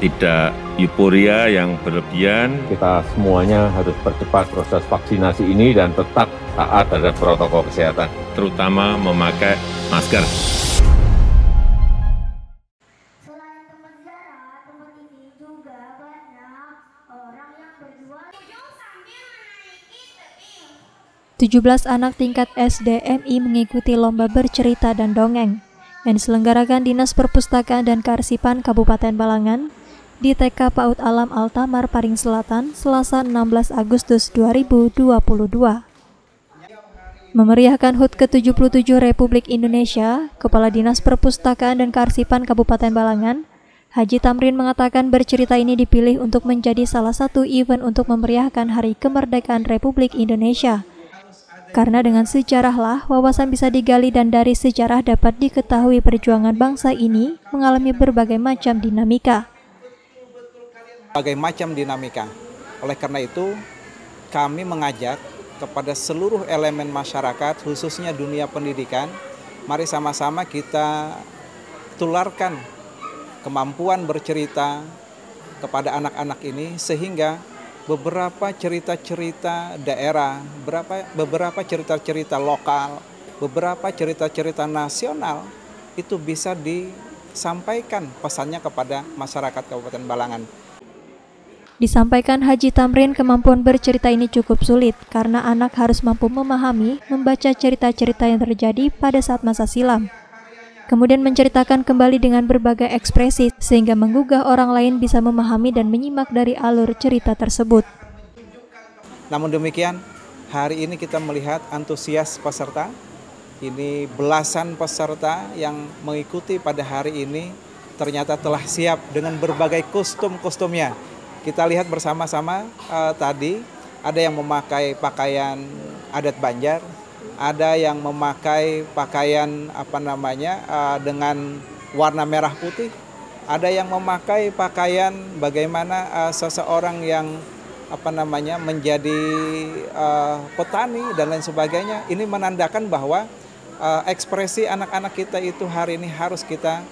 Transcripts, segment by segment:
tidak euforia yang berlebihan. Kita semuanya harus percepat proses vaksinasi ini dan tetap taat terhadap protokol kesehatan. Terutama memakai masker. Berjual 17 anak tingkat SDMI mengikuti lomba bercerita dan dongeng yang diselenggarakan Dinas Perpustakaan dan Kearsipan Kabupaten Balangan di TK PAUD Alam Altamar Paring Selatan, Selasa 16 Agustus 2022. Memeriahkan HUT ke-77 Republik Indonesia, Kepala Dinas Perpustakaan dan Kearsipan Kabupaten Balangan, Haji Tamrin mengatakan bercerita ini dipilih untuk menjadi salah satu event untuk memeriahkan Hari Kemerdekaan Republik Indonesia. Karena dengan sejarahlah wawasan bisa digali dan dari sejarah dapat diketahui perjuangan bangsa ini mengalami berbagai macam dinamika berbagai macam dinamika. Oleh karena itu, kami mengajak kepada seluruh elemen masyarakat, khususnya dunia pendidikan, mari sama-sama kita tularkan kemampuan bercerita kepada anak-anak ini sehingga beberapa cerita-cerita daerah, beberapa beberapa cerita-cerita lokal, beberapa cerita-cerita nasional itu bisa disampaikan pesannya kepada masyarakat Kabupaten Balangan. Disampaikan Haji Tamrin kemampuan bercerita ini cukup sulit karena anak harus mampu memahami, membaca cerita-cerita yang terjadi pada saat masa silam. Kemudian menceritakan kembali dengan berbagai ekspresi sehingga menggugah orang lain bisa memahami dan menyimak dari alur cerita tersebut. Namun demikian, hari ini kita melihat antusias peserta. Ini belasan peserta yang mengikuti pada hari ini ternyata telah siap dengan berbagai kostum-kostumnya kita lihat bersama-sama uh, tadi ada yang memakai pakaian adat Banjar, ada yang memakai pakaian apa namanya uh, dengan warna merah putih, ada yang memakai pakaian bagaimana uh, seseorang yang apa namanya menjadi uh, petani dan lain sebagainya. Ini menandakan bahwa uh, ekspresi anak-anak kita itu hari ini harus kita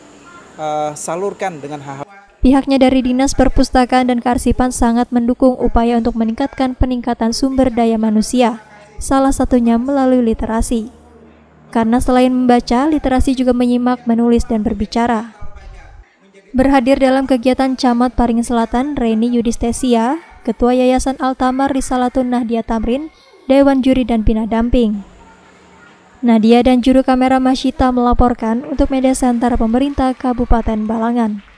uh, salurkan dengan hal-hal Pihaknya dari Dinas Perpustakaan dan Kearsipan sangat mendukung upaya untuk meningkatkan peningkatan sumber daya manusia, salah satunya melalui literasi. Karena selain membaca, literasi juga menyimak, menulis, dan berbicara. Berhadir dalam kegiatan Camat Paring Selatan, Reni Yudistesia, Ketua Yayasan Altamar Risalatun Nahdia Tamrin, Dewan Juri dan Bina Damping. Nadia dan juru kamera Masyita melaporkan untuk media center pemerintah Kabupaten Balangan.